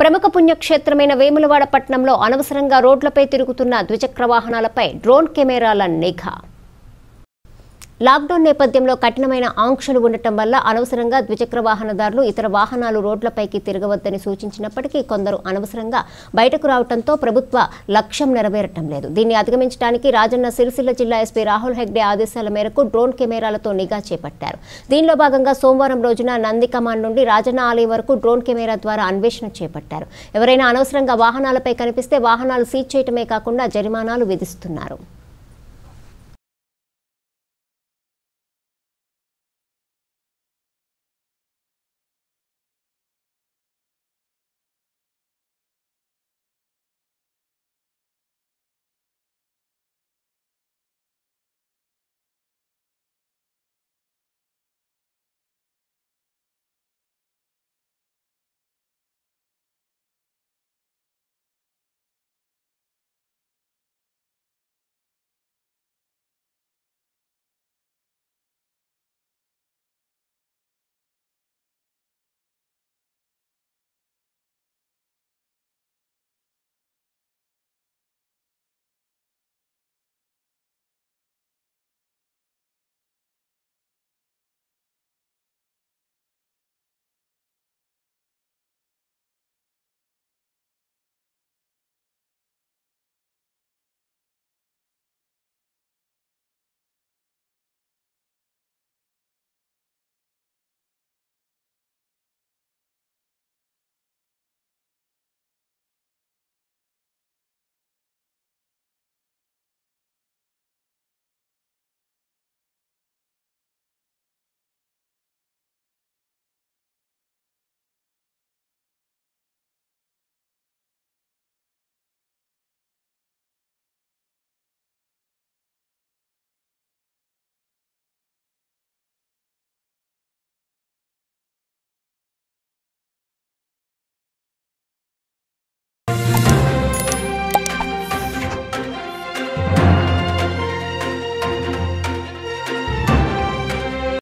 ప్రముఖ పుణ్యక్షేత్రమైన వేములవాడ పట్టణంలో అనవసరంగా రోడ్లపై తిరుగుతున్న ద్విచక్ర వాహనాలపై డ్రోన్ కెమెరాల నిఘా. లాక్డౌన్ నేపథ్యంలో కఠినమైన ఆంక్షలు ఉండటం వల్ల అనవసరంగా ద్విచక్ర వాహనదారులు ఇతర వాహనాలు రోడ్లపైకి తిరగవద్దని సూచించినప్పటికీ కొందరు అనవసరంగా బయటకు రావడంతో ప్రభుత్వ లక్ష్యం నెరవేరటం లేదు. దీన్ని అధిగమించడానికి రాజన్న సిరిసిల్ల జిల్లా ఎస్పీ రాహుల్ హెగ్డే ఆదేశాల మేరకు డ్రోన్ కెమెరాలతో నిఘా చేపట్టారు. దీనిలో భాగంగా సోమవారం రోజున నంది కమాండ్ నుండి రాజన్న ఆలయం వరకు డ్రోన్ కెమెరా ద్వారా అన్వేషణ చేపట్టారు. ఎవరైనా అనవసరంగా వాహనాలపై కనిపిస్తే వాహనాలు సీజ్ చేయటమే కాకుండా జరిమానాలు విధిస్తున్నారు.